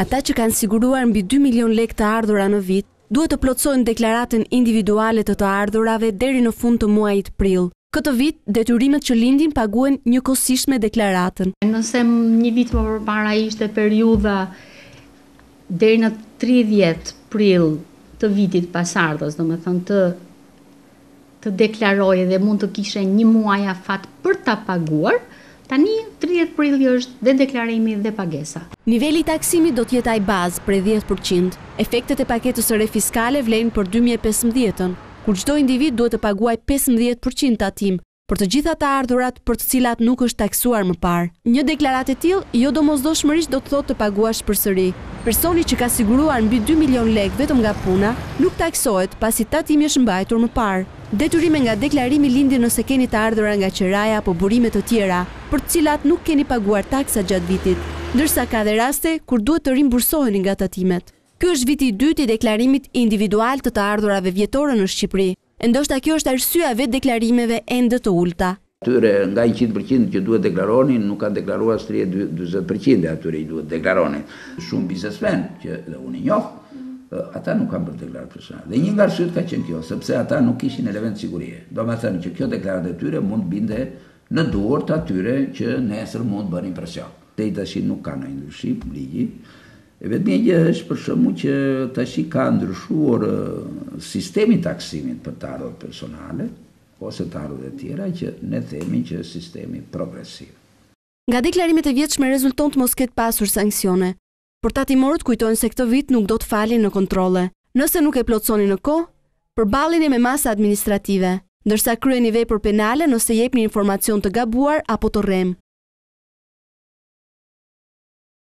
Ata që kanë siguruar mbi dy milionë lekë të ardhura në vit, duhet të plotësojnë deklaratën individuale të të ardhurave deri në fund të muajit prill. Këtë vit, detyrimet që lindin paguhen njëkohësisht me deklaratën. Nëse një vit më përpara ishte periudha deri në tridhjetë prill të vitit pasardhës, domethënë të të deklaroje dhe mund të kishe një muaj afat për ta paguar, tani tridhjetë prilli është dhe deklarimi dhe pagesa. Niveli i taksimit do të jetë ai bazë prej dhjetë për qind. Efektet e paketës së re fiskale vlejnë për dy mijë e pesëmbëdhjetën, kur çdo individ duhet të paguajë pesëmbëdhjetë për qind tatim për të gjitha të ardhurat për të cilat nuk është taksuar më parë. Një deklaratë e tillë jo domosdoshmërisht do të thotë të paguash përsëri. Personi që ka siguruar mbi dy milionë lekë vetëm nga puna, nuk taksohet pasi tatimi është mbajtur më parë. Detyrime nga deklarimi lindin nëse keni të ardhura nga qiraja apo burime të tjera, për të cilat nuk keni paguar taksa gjatë vitit. Ndërsa ka dhe raste kur duhet të rimbursoheni nga tatimet. Ky është viti i dytë i deklarimit individual të të ardhurave vjetore në Shqipëri. E ndoshta kjo është arsyeja e vetëdeklarimeve ende të ulëta. Atyre nga njëqind për qind që duhet deklaronin nuk kanë deklaruar as tridhjetë, dyzet për qind e atyre që duhet deklaronin. Shumë biznesmenë që dhe unë i njoh, ata nuk kanë bërë deklaratë personale. Dhe një nga arsyet ka qenë kjo, sepse ata nuk kishin elementë sigurie. Domethënë që kjo deklaratë e tyre mund të binte në duar të atyre që nesër mund të bënin presion. Deri tash nuk ka ndonjë ndryshim ligji. E vetmja gjë është për shembull që tashi ka ndryshuar sistemi i taksimit për të ardhurat personale ose të ardhurat e tjera që ne themi që është sistemi progresiv. Nga deklarimet e vjetshme rezulton të mos ketë pasur sanksione, por tatimorët kujtojnë se këtë vit nuk do të falin në kontrolle. Nëse nuk e plotësoni në kohë, përballeni me masa administrative, ndërsa kryeni vepër penale nëse jepni informacion të gabuar apo të rremë.